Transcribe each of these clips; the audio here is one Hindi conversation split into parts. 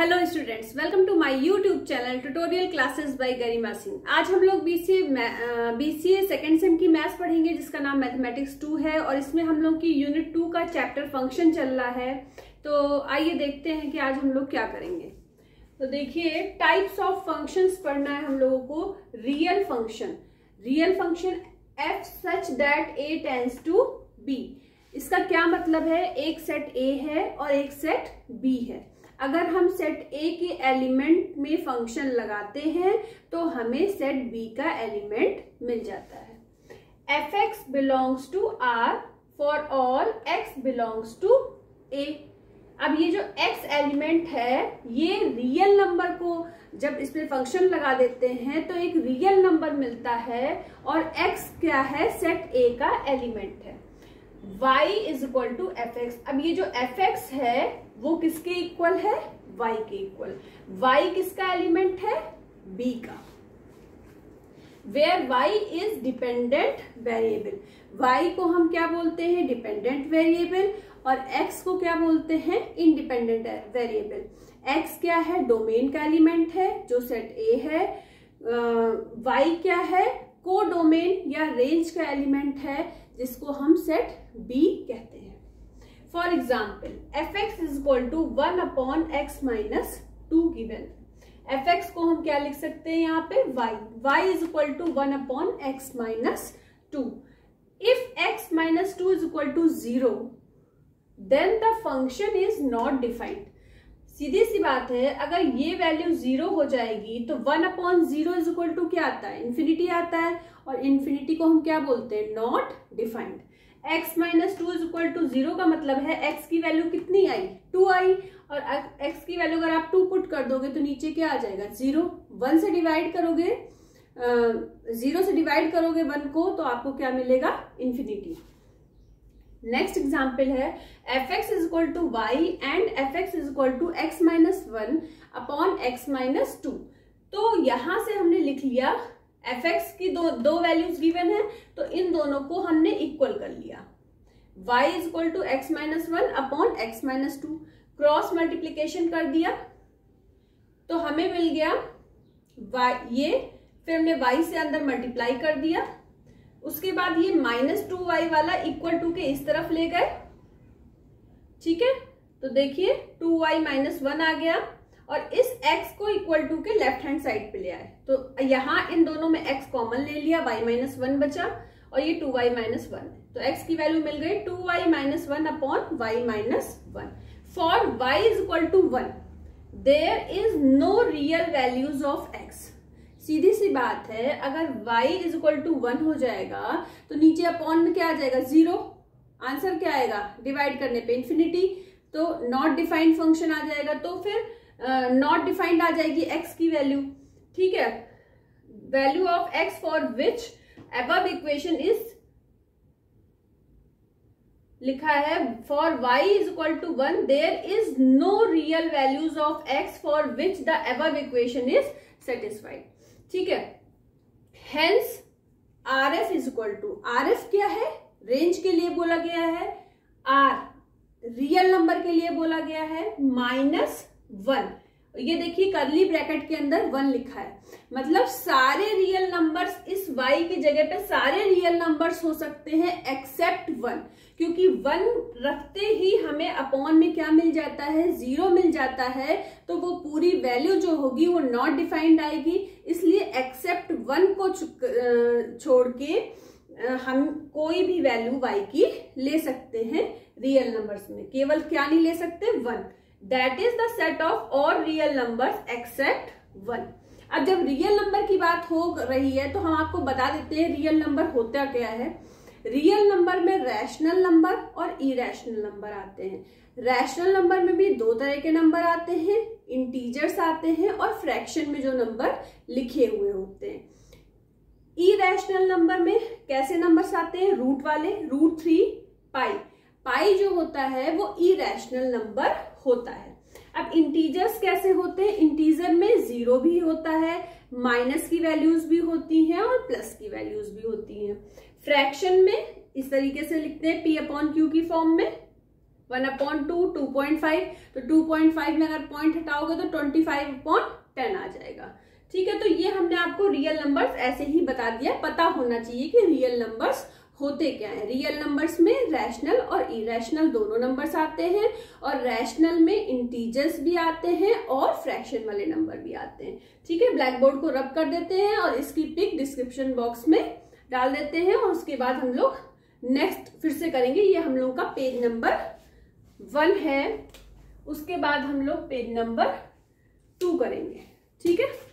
Hello students welcome to my YouTube channel tutorial classes by Garima Singh आज हम लोग बीसीए बीसीए सेकेंड सेम की मैथ्स पढ़ेंगे, जिसका नाम मैथमेटिक्स टू है, और इसमें हम लोग की यूनिट टू का चैप्टर फ़ंक्शन चल रहा है। तो आइए देखते हैं कि आज हम लोग क्या करेंगे। तो देखिए टाइप्स ऑफ़ फ़ंक्शंस पढ़ना है हम लोगों को। Real function real function f such that a tends to b इसका क्या मतलब है? एक सेट ए है और एक सेट बी है। अगर हम सेट ए के एलिमेंट में फ़ंक्शन लगाते हैं तो हमें सेट बी का एलिमेंट मिल जाता है। F x belongs to R for all x belongs to a अब ये जो x एलिमेंट है, ये रियल नंबर को जब इसमें फ़ंक्शन लगा देते हैं तो एक रियल नंबर मिलता है, और x क्या है? सेट a का एलिमेंट है। Y is equal to f x अब ये जो एफ़ एक्स है, वो किसके इक्वल है? y के इक्वल y किसका एलिमेंट है? b का. Where y is dependent variable y को हम क्या बोलते हैं? डिपेंडेंट वेरिएबल और x को क्या बोलते हैं? इंडिपेंडेंट वेरिएबल x क्या है? डोमेन का एलिमेंट है, जो सेट a है. y क्या है? को डोमेन या रेंज का एलिमेंट है. जिसको हम सेट बी कहते हैं। For example f x is equal to one upon x minus two given f x को हम क्या लिख सकते हैं यहाँ पे? y y is equal to one upon x minus two if x minus two is equal to zero then the function is not defined सीधी सी बात है, अगर ये वैल्यू ज़ीरो हो जाएगी तो one upon zero is equal to क्या आता है? इन्फिनिटी आता है, और इन्फिनिटी को हम क्या बोलते हैं? Not defined x minus two is equal to zero का मतलब है x की वैल्यू कितनी आई? टू आई, और x की वैल्यू अगर आप टू पुट कर दोगे तो नीचे क्या आ जाएगा? ज़ीरो वन से डिवाइड करोगे ज़ीरो से डिवाइड करोगे वन को तो आपको क्या मिलेगा? इन्फिनिटी नेक्स्ट एग्ज़ाम्पल है f x is equal to y and f x is equal to x minus one upon x minus two तो यहाँ से हमने लिख लिया एफ़ एक्स की दो दो वैल्यूज़ गिवन है तो इन दोनों को हमने इक्वल कर लिया। y is equal to x minus one upon x minus two cross multiplication कर दिया। तो हमें मिल गया y, ये, फिर हमने y से अंदर मल्टीप्लाई कर दिया। उसके बाद ये माइनस टू वाई वाला इक्वल टू के इस तरफ़ ले गए। ठीक है? तो देखिए टू वाई माइनस वन आ गया और इस x को इक्वल टू के लेफ़्ट हैंड साइड पे ले आए। तो यहाँ इन दोनों में x कॉमन ले लिया, y माइनस वन बचा और ये टू वाई माइनस वन तो x की वैल्यू मिल गई two y minus one upon y minus one for y is equal to one there is no real values of x सीधी सी बात है अगर y is equal to one हो जाएगा तो नीचे अपॉन में क्या आ जाएगा? ज़ीरो आंसर क्या आएगा? डिवाइड करने पे इंफिनिटी तो नॉट डिफाइंड फ़ंक्शन आ जाएगा तो फिर नॉट uh, डिफाइंड आ जाएगी x की वैल्यू ठीक है? Value of x for which above equation is लिखा है for y is equal to one there is no real values of x for which the above equation is satisfied ठीक है? Hence R f is equal to R f क्या है? रेंज के लिए बोला गया है। आर रियल नंबर के लिए बोला गया है माइनस वन ये देखिए करली ब्रैकेट के अंदर वन लिखा है। मतलब सारे रियल नंबर्स इस y की जगह पे सारे रियल नंबर्स हो सकते हैं एक्सेप्ट वन क्योंकि वन रखते ही हमें अपॉन में क्या मिल जाता है? ज़ीरो मिल जाता है तो वो पूरी वैल्यू जो होगी वो नॉट डिफाइंड आएगी। इसलिए एक्सेप्ट वन को छोड़ के हम कोई भी वैल्यू y की ले सकते हैं रियल नंबर्स में। केवल क्या नहीं ले सकते? One that is the set of all real numbers except one अब जब रियल नंबर की बात हो रही है तो हम आपको बता देते हैं रियल नंबर होता क्या है। रियल नंबर में रैशनल नंबर और इरेशनल नंबर आते हैं। रैशनल नंबर में भी दो तरह के नंबर आते हैं इंटीजर्स आते हैं और फ्रैक्शन में जो नंबर लिखे हुए होते हैं। इरेशनल नंबर में कैसे नंबर्स आते हैं? रूट वाले रूट थ्री पाई पाई जो होता है वो इरेशनल नंबर होता है। अब इंटीजर्स कैसे होते हैं? इंटीजर में ज़ीरो भी होता है माइनस की वैल्यूज़ भी होती हैं और प्लस की वैल्यूज़ भी होती हैं। फ्रैक्शन में इस तरीके से लिखते हैं पी अपॉन क्यू की फॉर्म में। One upon two two point five तो टू पॉइंट फाइव में अगर पॉइंट हटाओगे तो ट्वेंटी फाइव अपॉन टेन आ जाएगा। ठीक है तो ये हमने आपको रियल नंबर्स ऐसे ही बता दिया। पता होना चाहिए कि रियल नंबर्स होते क्या है? रियल नंबर्स में रैशनल और इरेशनल दोनों नंबर्स आते हैं और रैशनल में इंटीजर्स भी आते हैं और फ्रैक्शन वाले नंबर भी आते हैं। ठीक है? ब्लैक बोर्ड को रब कर देते हैं और इसकी पिक डिस्क्रिप्शन बॉक्स में डाल देते हैं और उसके बाद हम लोग नेक्स्ट फिर से करेंगे। ये हम लोग का पेज नंबर वन है। उसके बाद हम लोग पेज नंबर टू करेंगे। ठीक है?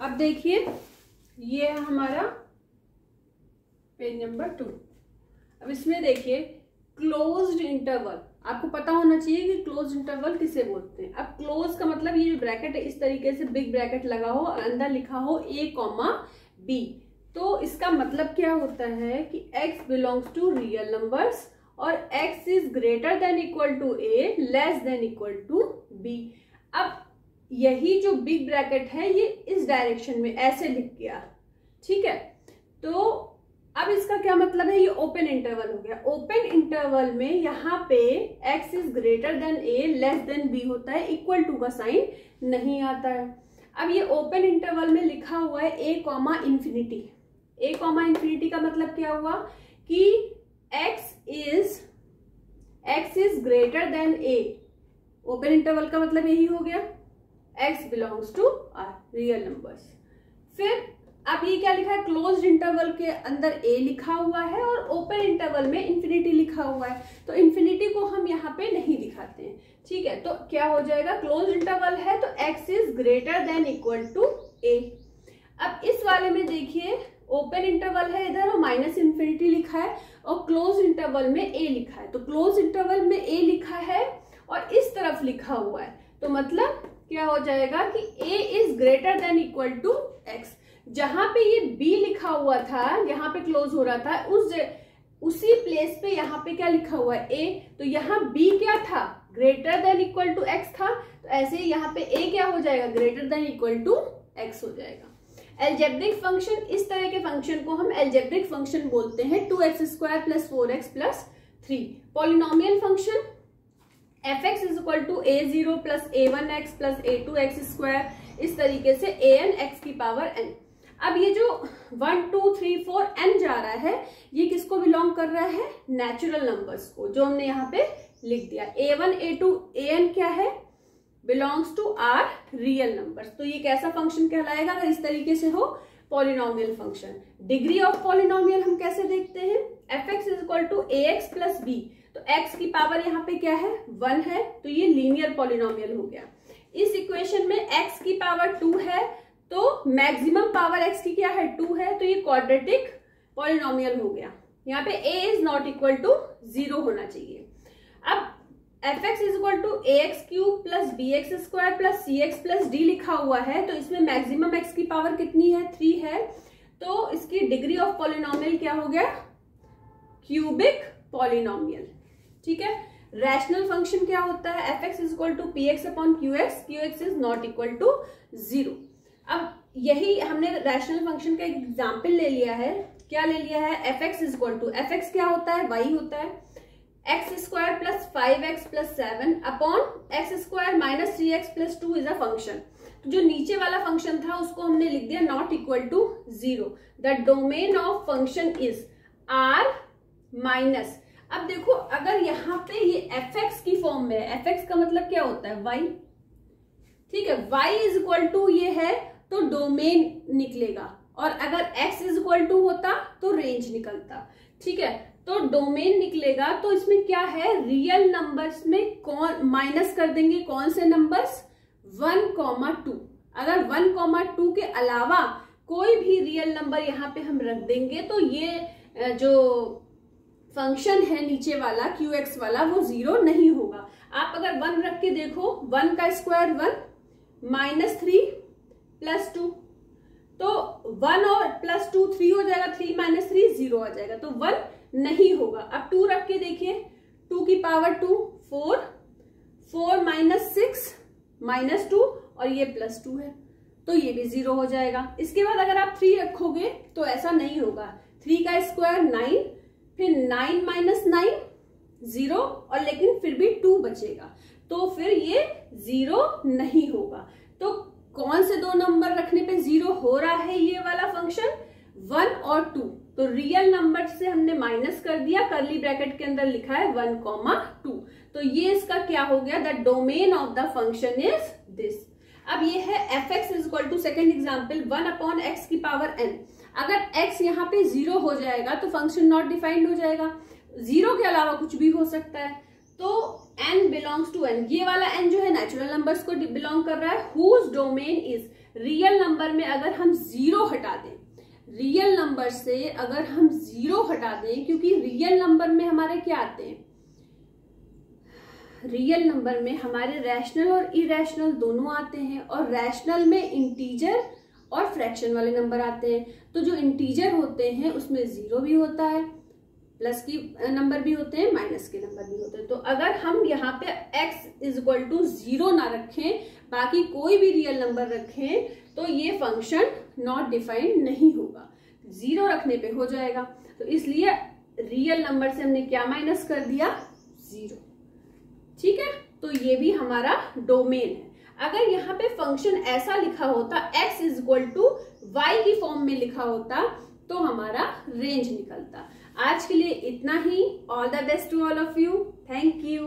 अब देखिए, ये है हमारा पेज नंबर टू अब इसमें देखिए क्लोज्ड इंटरवल आपको पता होना चाहिए कि क्लोज इंटरवल किसे बोलते हैं? अब क्लोज का मतलब ये जो ब्रैकेट है, इस तरीके से बिग ब्रैकेट लगा हो और अंदर लिखा हो ए कॉमा बी तो इसका मतलब क्या होता है कि x belongs to real numbers और x is greater than equal to a less than equal to b अब यही जो बिग ब्रैकेट है, ये इस डायरेक्शन में ऐसे लिख गया ठीक है? तो अब इसका क्या मतलब है? ये ओपन इंटरवल हो गया। ओपन इंटरवल में यहाँ पे x is greater than a less than b होता है इक्वल टू का साइन नहीं आता है। अब ये ओपन इंटरवल में लिखा हुआ है a comma infinity a comma infinity का मतलब क्या हुआ? कि x is x is greater than a open interval का मतलब यही हो गया। X belongs to R real numbers फिर अब ये क्या लिखा है? क्लोज्ड इंटरवल के अंदर a लिखा हुआ है और ओपन इंटरवल में इंफिनिटी लिखा हुआ है। तो इंफिनिटी को हम यहाँ पे नहीं दिखाते हैं। ठीक है तो क्या हो जाएगा? क्लोज इंटरवल है तो x is greater than equal to a अब इस वाले में देखिए ओपन इंटरवल है इधर और माइनस इंफिनिटी लिखा है और क्लोज इंटरवल में a लिखा है। तो क्लोज इंटरवल में a लिखा है और इस तरफ़ लिखा हुआ है। तो मतलब क्या हो जाएगा कि a is greater than equal to x जहाँ पे ये b लिखा हुआ था, यहाँ पे क्लोज हो रहा था, उस उसी प्लेस पे यहाँ पे क्या लिखा हुआ है? A. तो यहाँ b क्या था? Greater than equal to x था। तो ऐसे ही यहाँ पे a क्या हो जाएगा? Greater than equal to x हो जाएगा। एल्जेब्रिक फ़ंक्शन इस तरह के फ़ंक्शन को हम एल्जेब्रिक फ़ंक्शन बोलते हैं। Two x square plus four x plus three polynomial function f x is equal to a zero plus a one x plus a two x square इस तरीके से ए एन एक्स की पावर एन अब ये जो one two three four n जा रहा है, ये किसको बिलोंग कर रहा है? नेचुरल नंबर्स को, जो हमने यहाँ पे लिख दिया। A one a two a n क्या है? Belongs to R real numbers तो ये कैसा फ़ंक्शन कहलाएगा? अगर इस तरीके से हो polynomial function degree of polynomial हम कैसे देखते हैं? F x is equal to a x plus b तो x की पावर यहाँ पे क्या है? वन है तो ये लीनियर पॉलिनोमियल हो गया। इस इक्वेशन में x की पावर टू है तो मैक्सिमम पावर x की क्या है? टू है तो ये क्वाड्रेटिक पॉलिनोमियल हो गया। यहाँ पे a is not equal to zero होना चाहिए। अब f x is equal to a x cube plus b x square plus c x plus d लिखा हुआ है तो इसमें मैक्सिमम एक्स की पावर कितनी है? थ्री है। तो इसकी डिग्री ऑफ़ पॉलिनोमियल क्या हो गया? क्यूबिक पॉलिनोमियल ठीक है? रैशनल फ़ंक्शन क्या होता है? F x is equal to p x upon q x q x is not equal to zero अब यही हमने रैशनल फ़ंक्शन का एग्ज़ाम्पल ले लिया है। क्या ले लिया है? F x is equal to f x क्या होता है? वाई होता है। X square plus five x plus seven upon x square minus three x plus two is a function जो नीचे वाला फ़ंक्शन था, उसको हमने लिख दिया not equal to zero the domain of function is R minus अब देखो, अगर यहाँ पे ये एफ़ एक्स की फॉर्म में एफ़ एक्स का मतलब क्या होता है? वाई ठीक है वाई इज़ इक्वल टू ये है तो डोमेन निकलेगा। और अगर एक्स इज़ इक्वल टू होता तो रेंज निकलता। ठीक है तो डोमेन निकलेगा तो इसमें क्या है? रियल नंबर्स में कौन माइनस कर देंगे कौन से नंबर्स वन कॉमा टू अगर वन कॉमा टू के अलावा कोई भी रियल नंबर यहाँ पे हम रख देंगे तो ये जो फ़ंक्शन है नीचे वाला क्यू एक्स वाला, वो ज़ीरो नहीं होगा। आप अगर वन रख के देखो वन का square one minus three plus two तो वन और प्लस टू थ्री हो जाएगा थ्री माइनस थ्री ज़ीरो आ जाएगा। तो वन नहीं होगा। अब टू रख के देखिए। टू की power two four four minus six minus two और ये प्लस टू है। तो ये भी ज़ीरो हो जाएगा। इसके बाद अगर आप थ्री रखोगे तो ऐसा नहीं होगा। थ्री का स्क्वायर नाइन फिर नाइन माइनस नाइन ज़ीरो और लेकिन फिर भी टू बचेगा। तो फिर ये ज़ीरो नहीं होगा। तो कौन से दो नंबर रखने पे ज़ीरो हो रहा है ये वाला फ़ंक्शन वन और टू तो रियल नंबर से हमने माइनस कर दिया करली ब्रैकेट के अंदर लिखा है वन कॉमा टू तो ये इसका क्या हो गया? The domain of the function is this अब ये है f x is equal to second example one upon x की पावर एन अगर एक्स यहाँ पे ज़ीरो हो जाएगा तो फ़ंक्शन नॉट डिफाइंड हो जाएगा। ज़ीरो के अलावा कुछ भी हो सकता है। तो एन बिलोंग्स टू एन ये वाला एन जो है नेचुरल नंबर्स को बिलोंग कर रहा है। Whose domain is real number में अगर हम ज़ीरो हटा दें। रियल नंबर से अगर हम ज़ीरो हटा दें, क्योंकि रियल नंबर में हमारे क्या आते हैं? रियल नंबर में हमारे रैशनल और इरेशनल दोनों आते हैं। और रैशनल में इंटीजर और फ्रैक्शन वाले नंबर आते हैं तो जो इंटीजर होते हैं, उसमें ज़ीरो भी होता है प्लस की नंबर भी होते हैं माइनस के नंबर भी होते हैं। तो अगर हम यहाँ पे x is equal to zero ना रखें, बाकी कोई भी रियल नंबर रखें तो ये फ़ंक्शन नॉट डिफाइंड नहीं होगा। ज़ीरो रखने पे हो जाएगा। तो इसलिए रियल नंबर से हमने क्या माइनस कर दिया? ज़ीरो ठीक है? तो ये भी हमारा डोमेन है। अगर यहाँ पे फ़ंक्शन ऐसा लिखा होता, x is equal to y की फॉर्म में लिखा होता तो हमारा रेंज निकलता। आज के लिए इतना ही। All the best to all of you thank you